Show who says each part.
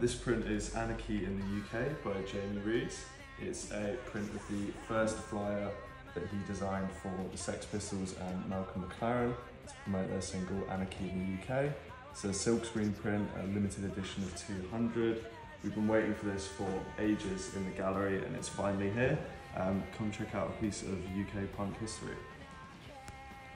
Speaker 1: this print is Anarchy in the UK by Jamie Reid. It's a print of the first flyer that he designed for the Sex Pistols and Malcolm McLaren to promote their single Anarchy in the UK. It's a silkscreen print, a limited edition of 200. We've been waiting for this for ages in the gallery and it's finally here. Um, come check out a piece of UK punk history.